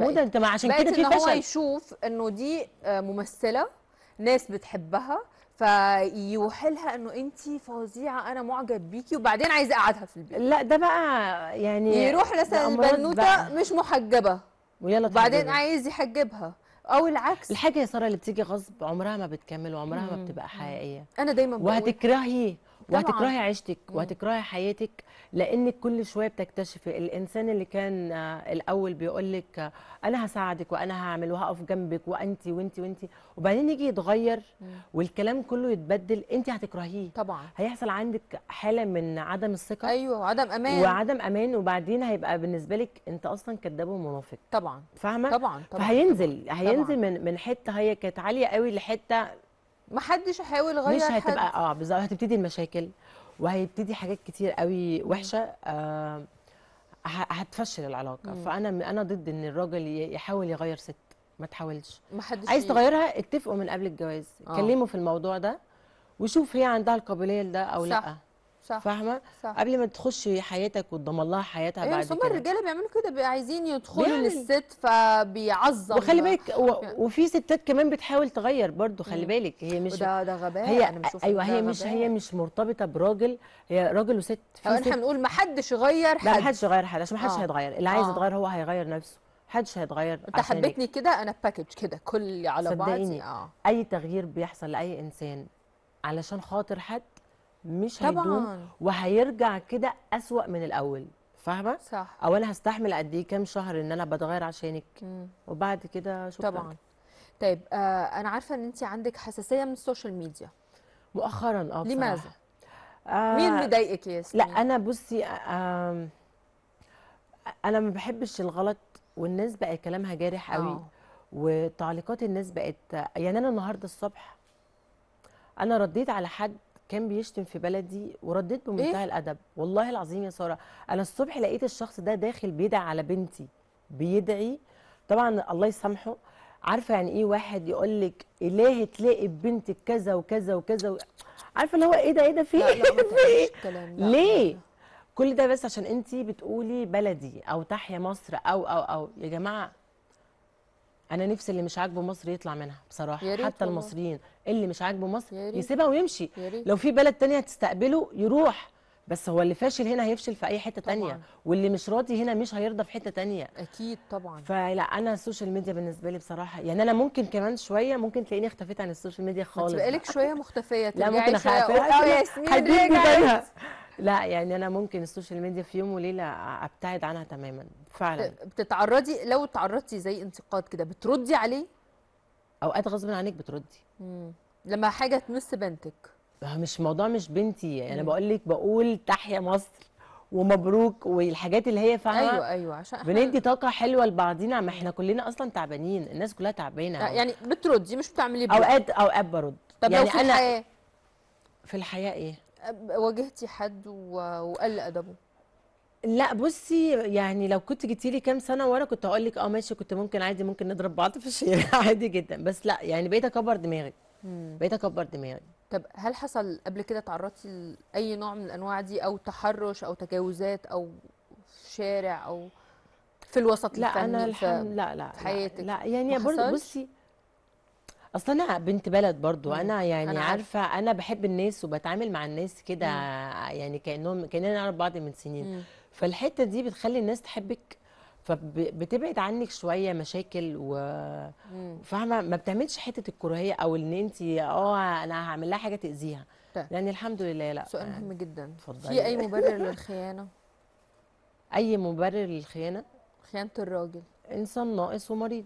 محموده أنت ما عشان كده في إن هو فشل يشوف إنه دي آه، ممثلة ناس بتحبها فيوحي لها إنه انت فظيعة أنا معجب بيكي وبعدين عايز اقعدها في البيت لا ده بقى يعني يروح مثلا البنوتة. مش محجبة ويلا وبعدين. عايز يحجبها أو العكس الحاجة يا سارة اللي بتيجي غصب عمرها ما بتكمل وعمرها ما. بتبقى حقيقية أنا دايما بقول وهتكرهي. وهتكرهي عيشتك. وهتكرهي حياتك لأنك كل شوية بتكتشفي الإنسان اللي كان آه، الأول بيقول لك آه، أنا هساعدك وأنا هعمل وهقف جنبك وانت وانت وانت وبعدين يجي يتغير. والكلام كله يتبدل انت هتكرهيه. طبعا. هيحصل عندك حالة من عدم الثقة أيوه وعدم أمان. وعدم أمان وبعدين هيبقى بالنسبة لك أنت أصلا كداب ومنافق. طبعا. فاهمة؟ طبعا طبعا. فهينزل طبعاً. هينزل من من حتة هي كانت عالية قوي لحتة ما حدش هيحاول يغير مش حد. هتبقى آه بالظبط هتبتدي المشاكل وهيبتدي حاجات كتير قوي وحشة آه هتفشل العلاقة مم. فأنا أنا ضد إن الراجل يحاول يغير ست ما تحاولش ما حدش عايز تغيرها اتفقوا من قبل الجواز آه. كلموا في الموضوع ده وشوف هي عندها القابلية لده أو صح. لا صح فاهمة قبل ما تخشي حياتك وتضمن لها حياتها أيوه بعد بس هم كده الرجالة بيعملوا كده بيبقوا عايزين يدخلوا. للست فبيعظم وخلي بالك و... يعني- وفي ستات كمان بتحاول تغير برضو خلي. بالك هي مش وده ده غباء هي أنا بشوف أيوه هي ده مش. هي مش مرتبطة براجل هي راجل وست في إحنا بنقول ما حدش يغير لا حد محدش يغير حد عشان محدش آه. هيتغير اللي عايز آه. يتغير هو هيغير نفسه محدش هيتغير أنت. حبيتني كده أنا باكج كده كل على بعضي صدقيني. آه أي تغيير بيحصل لأي إنسان علشان خاطر حد مش هيدوم طبعا. وهيرجع كده أسوأ من الأول. فاهمة؟ صح. أو أنا هستحمل قد إيه كام شهر إن أنا بتغير عشانك؟ مم. وبعد كده شكرا. طبعا. طيب آه أنا عارفة إن انت عندك حساسية من ال social media. مؤخرا آه لماذا. آه مين مضايقك يا لا ياسمين أنا بصي آم، أنا ما بحبش الغلط والناس بقى كلامها جارح قوي. آه. وتعليقات الناس بقت يعني أنا النهارده الصبح أنا رديت على حد كان بيشتم في بلدي ورديت بمنتهى إيه؟ الأدب. والله العظيم يا سارة أنا الصبح لقيت الشخص ده داخل بيدعي على بنتي بيدعي. طبعا الله يسامحه. عارفة يعني إيه واحد يقول لك الهي تلاقي بنتك كذا وكذا وكذا و... عارفة اللي هو إيه ده إيه ده في إيه إيه ليه؟ كل ده بس عشان انت بتقولي بلدي أو تحيا مصر أو أو أو. يا جماعة أنا نفسي اللي مش عاجبه مصر يطلع منها بصراحة. يا حتى والله. المصريين اللي مش عاجبه مصر يا. يسيبها ويمشي. يا لو في بلد تانية هتستقبله يروح. بس هو اللي فاشل هنا هيفشل في أي حتة طبعاً. تانية واللي مش راضي هنا مش هيرضى في حتة تانية. أكيد طبعا. فلا أنا ال social media بالنسبة لي بصراحة يعني أنا ممكن كمان شوية ممكن تلاقيني اختفيت عن ال social media خالص. تبقى لك شوية مختفية لا ممكن أخاف. آه ياسمين رجعت. لا يعني أنا ممكن ال social media في يوم وليلة أبتعد عنها تماما فعلا. بتتعرضي لو تعرضتي زي انتقاد كده بتردي عليه؟ أوقات غصب عنك بتردي. مم. لما حاجة تمس بنتك. مش موضوع مش بنتي أنا مم. بقول لك بقول تحيا مصر ومبروك والحاجات اللي هي فاهمة. أيوه أيوه عشان بندي طاقة حلوة لبعضينا ما إحنا كلنا أصلا تعبانين الناس كلها تعبانة يعني بتردي مش بتعملي أوقات أوقات برد. طب يعني لو في أنا الحياة؟ في الحياة إيه؟ واجهتي حد وقل أدبه؟ لا بصي يعني لو كنت جيتي لي كام سنة ورا كنت هقول لك آه ماشي كنت ممكن عادي ممكن نضرب بعض في الشارع عادي جدا. بس لا يعني بقيت أكبر دماغي. بقيت أكبر دماغي. طب هل حصل قبل كده تعرضتي لأي نوع من الأنواع دي أو تحرش أو تجاوزات أو في شارع أو في الوسط لا الفني أنا الحمد لا لا في حياتك؟ لا يعني ما برضه؟ بصي أصل أنا بنت بلد برضو. أنا يعني أنا عارفة أنا بحب الناس وبتعامل مع الناس كده يعني كأنهم كأننا نعرف بعض من سنين. مم. فالحتة دي بتخلي الناس تحبك فبتبعد عنك شوية مشاكل و مم. فاهمة؟ ما بتعملش حتة الكراهية أو إن أنت آه أنا هعمل لها حاجة تأذيها. طيب. يعني الحمد لله لأ. سؤال يعني مهم جدا. في أي مبرر للخيانة؟ أي مبرر للخيانة؟ خيانة الراجل. إنسان ناقص ومريض.